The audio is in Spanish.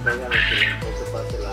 No pegan el que le pase la.